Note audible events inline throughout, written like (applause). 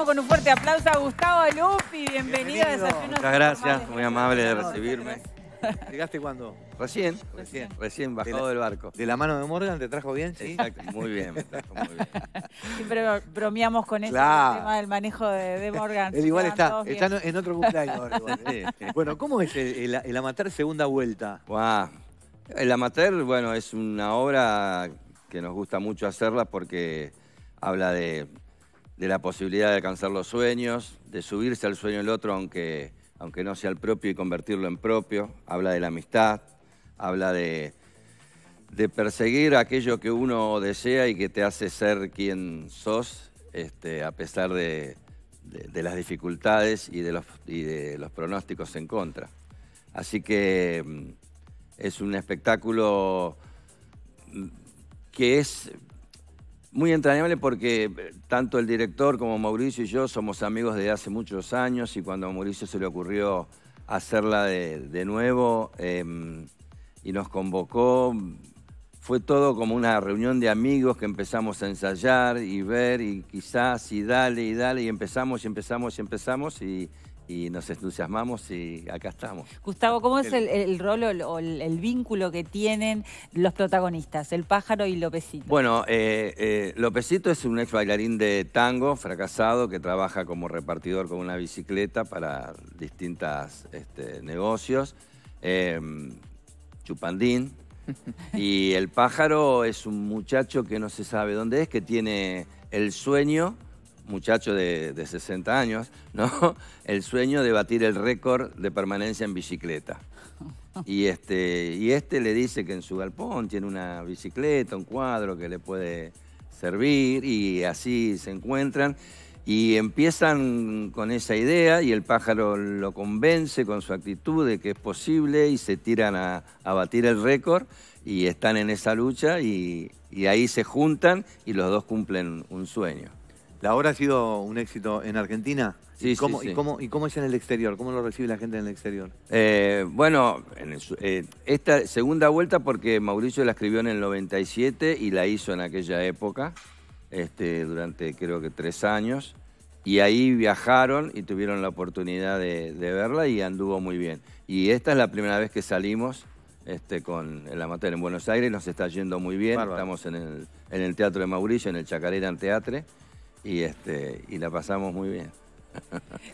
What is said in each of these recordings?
Recibamos con un fuerte aplauso a Gustavo Lupi. Bienvenido, a Bienvenido. Desayunos Muchas gracias, muy amable de recibirme. ¿Llegaste cuándo? Recién, recién, recién bajado del barco. ¿De la mano de Morgan te trajo bien? Sí. Exacto, muy bien, me trajo muy bien. (laughs) Siempre bromeamos con eso, Claro. el tema del manejo de, de Morgan. Él igual está, está bien. en otro cumpleaños ahora. igual, ¿eh? Sí. Bueno, ¿cómo es el, el, el amateur segunda vuelta? El amateur, bueno, es una obra que nos gusta mucho hacerla porque habla de, de la posibilidad de alcanzar los sueños, de subirse al sueño del otro aunque, aunque no sea el propio y convertirlo en propio. Habla de la amistad, habla de, de perseguir aquello que uno desea y que te hace ser quien sos, este, a pesar de, de- de las dificultades y de, los, y de los pronósticos en contra. Así que mm, es un espectáculo mm, que es muy entrañable porque eh, tanto el director como Mauricio y yo somos amigos de hace muchos años y cuando a Mauricio se le ocurrió hacerla de, de nuevo em, y nos convocó, fue todo como una reunión de amigos que empezamos a ensayar y ver y quizás y dale y dale y empezamos y empezamos y empezamos y, y nos entusiasmamos y acá estamos. Gustavo, ¿cómo es el, el rol o el, vínculo que tienen los protagonistas, el pájaro y Lopecito? Bueno, eh, eh, Lopecito es un ex bailarín de tango fracasado que trabaja como repartidor con una bicicleta para distintos negocios. Eh, Chupandín. (laughs) Y el pájaro es un muchacho que no se sabe dónde es, que tiene el sueño, muchacho de, de 60 años, ¿no? (laughs) El sueño de batir el récord de permanencia en bicicleta. Y este, y este le dice que en su galpón tiene una bicicleta, un cuadro que le puede servir y así se encuentran y empiezan con esa idea y el pájaro lo convence con su actitud de que es posible y se tiran a, a batir el récord y están en esa lucha y, y ahí se juntan y los dos cumplen un sueño. ¿La obra ha sido un éxito en Argentina? Sí, ¿Y cómo, sí, sí. ¿y cómo, ¿Y cómo es en el exterior? ¿Cómo lo recibe la gente en el exterior? Eh, bueno, en el su- eh, esta segunda vuelta porque Mauricio la escribió en el 97 y la hizo en aquella época, este, durante creo que tres años, y ahí viajaron y tuvieron la oportunidad de, de verla y anduvo muy bien. Y esta es la primera vez que salimos este, con el amateur en Buenos Aires, nos está yendo muy bien, Bárbaro. estamos en el, en el Teatro de Mauricio, en el Chacarera Teatre, y, este, y la pasamos muy bien.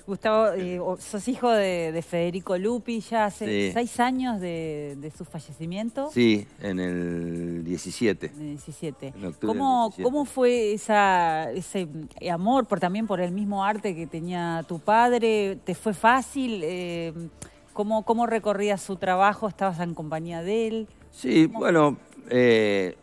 Gustavo, eh, sos hijo de, de Federico Lupi, ya hace Sí. seis años de, de su fallecimiento. Sí, en el 17. En el 17. En octubre ¿Cómo, del 17. ¿Cómo fue esa, ese amor por también por el mismo arte que tenía tu padre? ¿Te fue fácil? Eh, ¿cómo, ¿Cómo recorrías su trabajo? ¿Estabas en compañía de él? Sí, bueno, eh,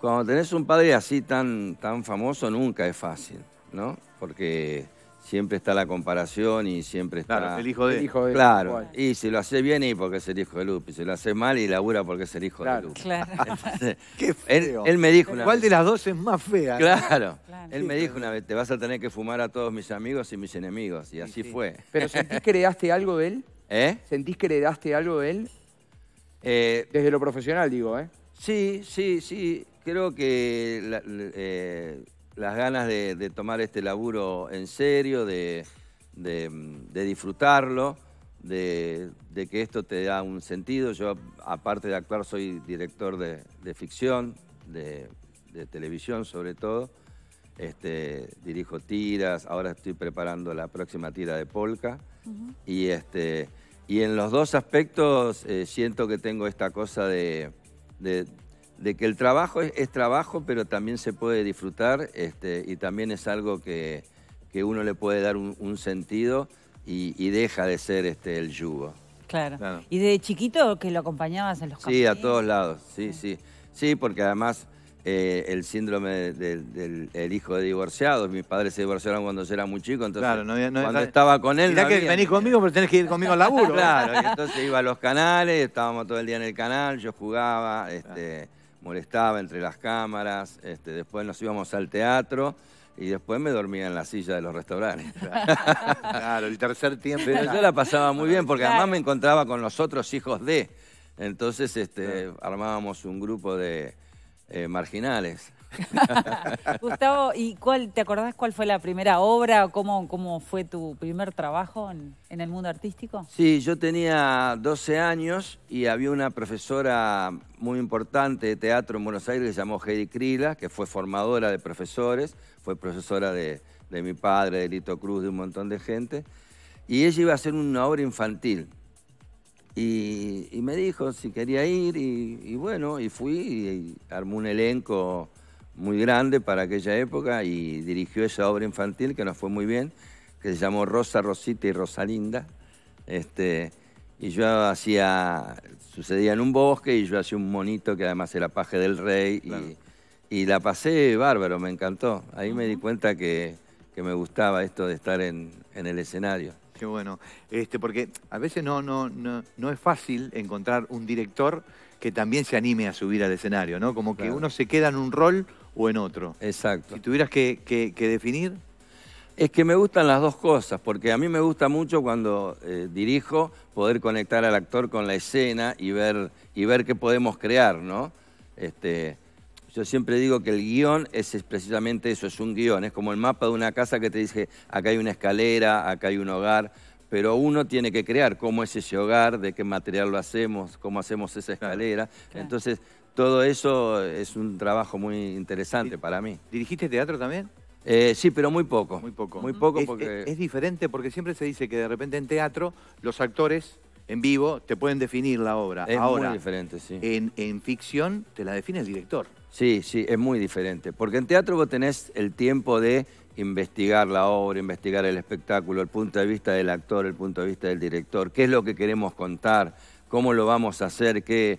cuando tenés un padre así tan, tan famoso nunca es fácil, ¿no? Porque siempre está la comparación y siempre está... Claro, el hijo de... El hijo de- Claro, igual. y si lo hace bien y porque es el hijo de Lupi, si lo hace mal y labura porque es el hijo Claro. de Lupi. Claro. (laughs) Entonces, (laughs) Qué él, feo. él me dijo una ¿Cuál vez- de las dos es más fea? (laughs) Claro, Claro. él me dijo una vez, te vas a tener que fumar a todos mis amigos y mis enemigos, y así sí. fue. ¿Pero sentís que heredaste algo de él? ¿Eh? ¿Sentís que heredaste algo de él? Eh, Desde lo profesional, digo, ¿eh? Sí, sí, sí. Creo que la- eh, las ganas de, de tomar este laburo en serio, de, de, de disfrutarlo, de, que esto te da un sentido. Yo, aparte de actuar, soy director de, ficción, de, de televisión sobre todo. Este, dirijo tiras, ahora estoy preparando la próxima tira de Polka. Y, este, y en los dos aspectos eh, siento que tengo esta cosa de, de- que el trabajo es, es trabajo, pero también se puede disfrutar este, y también es algo que, que uno le puede dar un, un sentido y, y deja de ser este, el yugo. Claro. Claro. ¿Y de chiquito que lo acompañabas en los Sí, a todos lados, sí, sí. Sí, porque además eh, el síndrome de- del, del- el hijo de divorciados, mis padres se divorciaron cuando yo era muy chico, entonces Claro, no había- no cuando estaba con él... Mirá no que había- venís conmigo, pero tenés que ir conmigo al laburo. (laughs) Claro, y entonces iba a los canales, estábamos todo el día en el canal, yo jugaba, este, molestaba entre las cámaras, este, después nos íbamos al teatro y después me dormía en la silla de los restaurantes. (laughs) Claro, el tercer tiempo. Pero yo la pasaba muy bien porque Claro. además me encontraba con los otros hijos de. Entonces este, armábamos un grupo de eh, marginales. (laughs) Gustavo, ¿y cuál, te acordás cuál fue la primera obra cómo, cómo fue tu primer trabajo en, el mundo artístico? Sí, yo tenía 12 años y había una profesora muy importante de teatro en Buenos Aires que se llamó Heidi Krila, que fue formadora de profesores, fue profesora de, de mi padre, de Lito Cruz, de un montón de gente. Y ella iba a hacer una obra infantil. Y, me dijo si quería ir y bueno, y fui y, armó un elenco muy grande para aquella época y dirigió esa obra infantil que nos fue muy bien, que se llamó Rosa, Rosita y Rosalinda. Este, y yo hacía, sucedía en un bosque y yo hacía un monito que además era paje del rey y, y la pasé bárbaro, me encantó. Ahí me di cuenta que, que me gustaba esto de estar en, en el escenario. Qué bueno. Este, porque a veces no, no, no, no es fácil encontrar un director que también se anime a subir al escenario, ¿no? Como que Claro. uno se queda en un rol o en otro. Exacto. Si tuvieras que, que- que definir, Es que me gustan las dos cosas, porque a mí me gusta mucho cuando eh, dirijo poder conectar al actor con la escena y ver, y ver qué podemos crear, ¿no? Este, yo siempre digo que el guion es, precisamente eso, es un guion, es como el mapa de una casa que te dice, acá hay una escalera, acá hay un hogar, pero uno tiene que crear cómo es ese hogar, de qué material lo hacemos, cómo hacemos esa escalera. Claro. Entonces, todo eso es un trabajo muy interesante para mí. ¿dirigiste teatro también? Eh, sí, pero muy poco. Muy poco. Muy poco Es- porque... es, es diferente porque siempre se dice que de repente en teatro los actores en vivo te pueden definir la obra. Es Ahora, muy diferente, sí. en, en ficción te la define el director. Sí, sí, es muy diferente. Porque en teatro vos tenés el tiempo de investigar la obra, investigar el espectáculo, el punto de vista del actor, el punto de vista del director, qué es lo que queremos contar, cómo lo vamos a hacer, qué,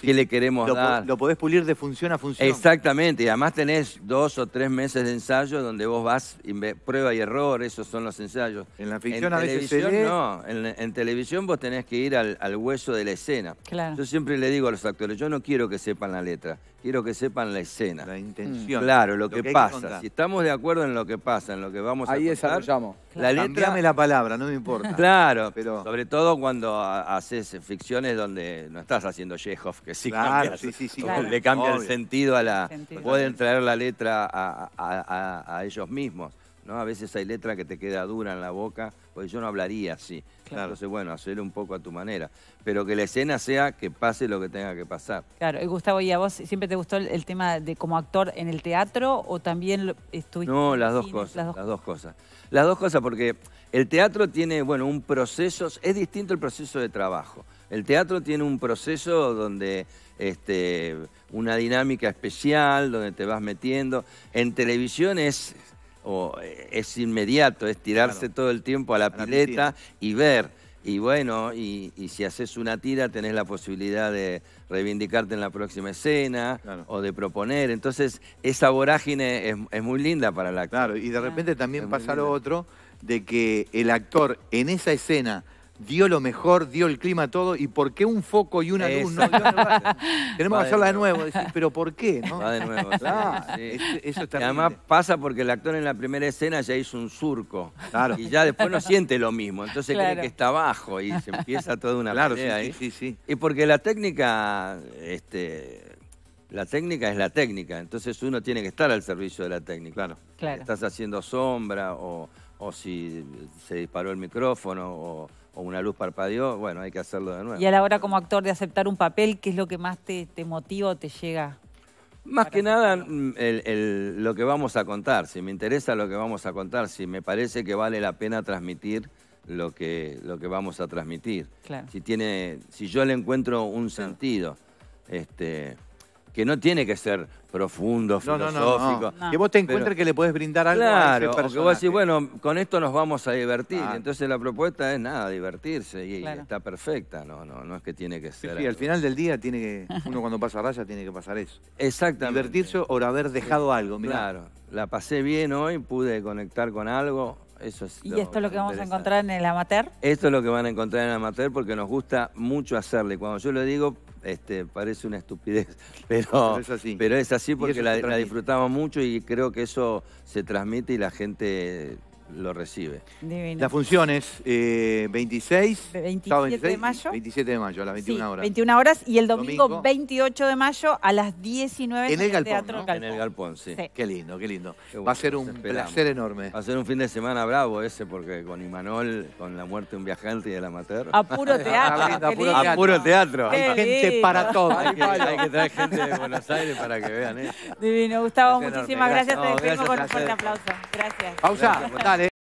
qué le queremos Lo, dar. lo podés pulir de función a función. Exactamente, y además tenés dos o tres meses de ensayo donde vos vas, prueba y error, esos son los ensayos. En la ficción en a veces se televisión lee- no, en, en televisión vos tenés que ir al, al hueso de la escena. Claro. Yo siempre le digo a los actores, yo no quiero que sepan la letra, quiero que sepan la escena. La intención. Claro, lo, que, pasa. si estamos de acuerdo en lo que pasa, en lo que vamos Ahí a contar, desarrollamos. la letra... Cambiame la palabra, no me importa. (laughs) Claro, Pero- sobre todo cuando ha- haces ficciones donde no estás haciendo Chekhov, que sí Claro, cambia, sí, sí, sí. Claro. le cambia el sentido a la... Sentido. Pueden traer la letra a, a- a- a ellos mismos, ¿no? A veces hay letra que te queda dura en la boca, porque yo no hablaría así. Claro. Entonces, bueno, hacerlo un poco a tu manera. Pero que la escena sea que pase lo que tenga que pasar. Claro, y Gustavo, ¿y a vos siempre te gustó el, el tema de como actor en el teatro o también estuviste No, las dos cine? cosas. Las Las dos. dos. cosas. Las dos cosas porque el teatro tiene, bueno, un proceso, es distinto el proceso de trabajo. El teatro tiene un proceso donde este, una dinámica especial, donde te vas metiendo. En televisión es, o, eh, es inmediato, es tirarse Claro. todo el tiempo a la A la pileta y ver. Y bueno, y, y si haces una tira tenés la posibilidad de reivindicarte en la próxima escena Claro. o de proponer. Entonces, esa vorágine es, es muy linda para la actor. Claro, y de repente también Es pasa lo otro, de que el actor en esa escena dio lo mejor, dio el clima, todo, y por qué un foco y una luz no dio. Tenemos que de hacerla de nuevo. nuevo, (laughs) decir, pero ¿por qué? ¿no? Va de nuevo. Claro, sí. es- eso está Y además pasa porque el actor en la primera escena ya hizo un surco. Claro. Y ya después no siente lo mismo. Entonces Claro. cree que está abajo y se empieza toda una Claro, pelea sí, ahí. sí, sí. Y porque la técnica, este, la técnica es la técnica. Entonces uno tiene que estar al servicio de la técnica. Claro. Claro. Estás haciendo sombra o, o si se disparó el micrófono o, o una luz parpadeó, bueno, hay que hacerlo de nuevo. Y a la hora como actor de aceptar un papel, ¿qué es lo que más te, te motiva o te llega? Más que nada mm, el- el- lo que vamos a contar, si me interesa lo que vamos a contar, si me parece que vale la pena transmitir lo que, lo que vamos a transmitir. Claro. Si, tiene, si yo le encuentro un sentido, este, que no tiene que ser profundo, No, no, no, filosófico. no. Que vos te encuentres Pero- que le podés brindar algo a Claro, ese que vos decís, bueno, con esto nos vamos a divertir. Entonces la propuesta es nada, divertirse y, está perfecta. No, no, no es que tiene que ser. sí, al final del día tiene que, uno cuando pasa raya tiene que pasar eso. Exactamente. Divertirse o haber dejado algo, mirá. Claro, la pasé bien hoy, pude conectar con algo. Eso es ¿Y esto es lo que vamos a encontrar en el amateur? Esto es lo que van a encontrar en Amateur porque nos gusta mucho hacerle. Cuando yo lo digo, este, parece una estupidez, (laughs) pero, Pero es así. pero es así porque la, disfrutamos mucho y creo que eso se transmite y la gente lo recibe. Divino. Las funciones, eh, 26, 27 sábado de mayo. 27 de mayo, a las 21 Sí, horas. 21 horas y el domingo, Domingo. 28 de mayo a las 19 En el Galpón, Teatro ¿no? Galpón. En el Galpón, sí. Sí. Qué lindo, qué lindo. Qué Va a bueno, ser un placer enorme. Va a ser un fin de semana bravo ese, porque con Imanol, con la muerte de un viajante y del amateur. A puro (laughs) teatro. a puro lindo. A puro teatro. Qué Hay gente lindo. para todo. Hay que, hay que traer gente de Buenos Aires para que vean eso. Divino, Gustavo, muchísimas enorme. gracias. Te despedimos con un fuerte aplauso. Gracias. Pausa, dale.